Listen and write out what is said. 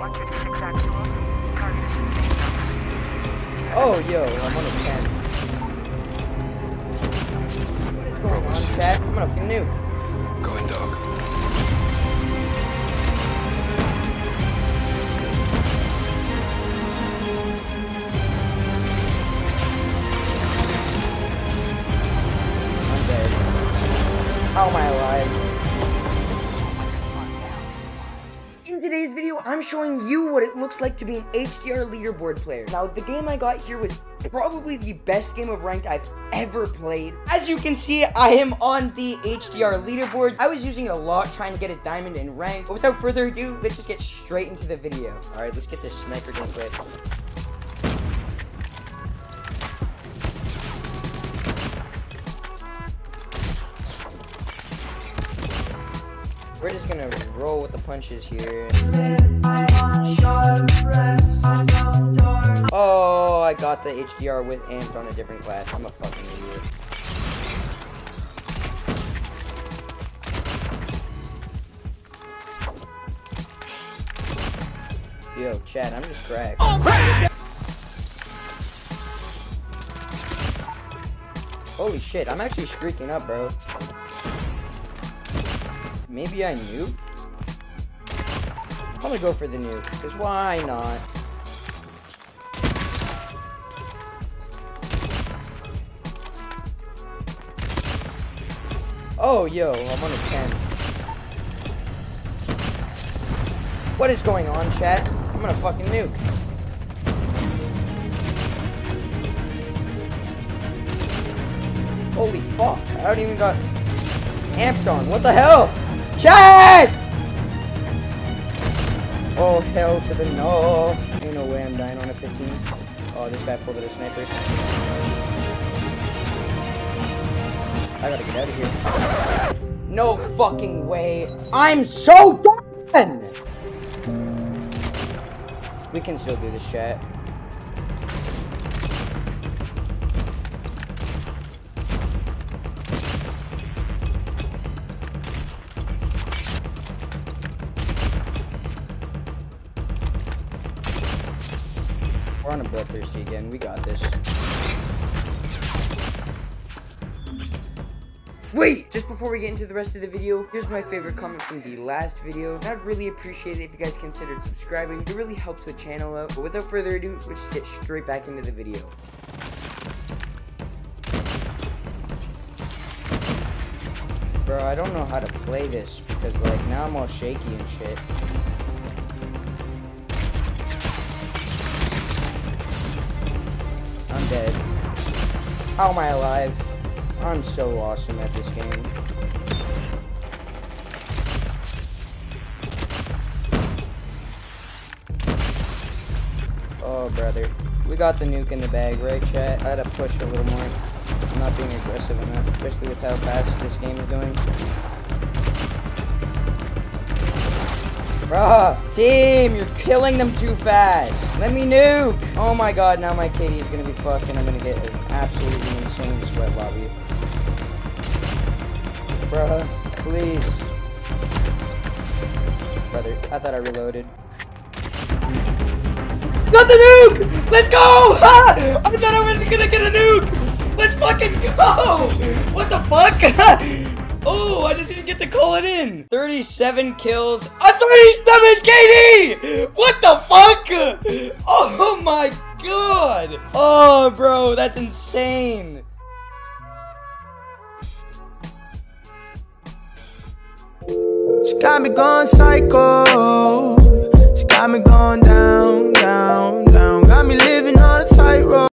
136 actual. Target is in Phoenix. Oh, yo, I'm on a 10. What is going on, chat? I'm gonna nuke. Going dog. I'm showing you what it looks like to be an HDR leaderboard player. Now, the game I got here was probably the best game of ranked I've ever played. As you can see, I am on the HDR leaderboard. I was using it a lot trying to get a diamond in ranked. But without further ado, let's just get straight into the video. All right, let's get this sniper gameplay. We're just gonna roll with the punches here. Oh, I got the HDR with amped on a different class. I'm a fucking idiot. Yo, Chad, I'm just cracked. Oh, Holy shit, I'm actually streaking up, bro. Maybe I knew? I'm gonna go for the nuke, because why not? Oh, yo, I'm on a 10. What is going on, chat? I'm gonna fucking nuke. Holy fuck, I haven't even got amped on. What the hell? Chat! Oh, hell to the no. Ain't no way I'm dying on a 15. Oh, this guy pulled out a sniper. I gotta get out of here. No fucking way. I'm so done! We can still do this, chat. On a bloodthirsty again. We got this. Wait! Just before we get into the rest of the video, here's my favorite comment from the last video. I'd really appreciate it if you guys considered subscribing. It really helps the channel out. But without further ado, let's get straight back into the video. Bro, I don't know how to play this because like now I'm all shaky and shit. I'm dead. How am I alive? I'm so awesome at this game. Oh, brother. We got the nuke in the bag, right, chat? I had to push a little more. I'm not being aggressive enough, especially with how fast this game is going. Bruh, team, you're killing them too fast. Let me nuke. Oh my god, now my KD is gonna be fucked and I'm gonna get an absolutely insane sweat lobby. Bruh, please. Brother, I thought I reloaded. Got the nuke! Let's go! I thought I wasn't gonna get a nuke! Let's fucking go! What the fuck? oh, I just didn't get to call it in. 37 kills. 37 KD! What the fuck? Oh my god! Oh, bro, that's insane. She got me going psycho. She got me going down, down, down. Got me living on a tightrope.